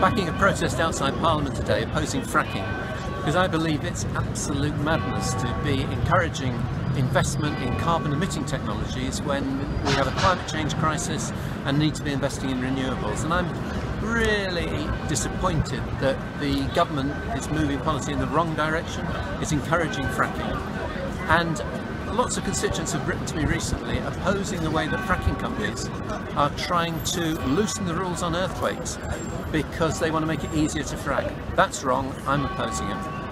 backing a protest outside Parliament today opposing fracking because I believe it's absolute madness to be encouraging investment in carbon emitting technologies when we have a climate change crisis and need to be investing in renewables. And I'm really disappointed that the government is moving policy in the wrong direction. It's encouraging fracking. And lots of constituents have written to me recently opposing the way that fracking companies are trying to loosen the rules on earthquakes because they want to make it easier to frack. That's wrong, I'm opposing it.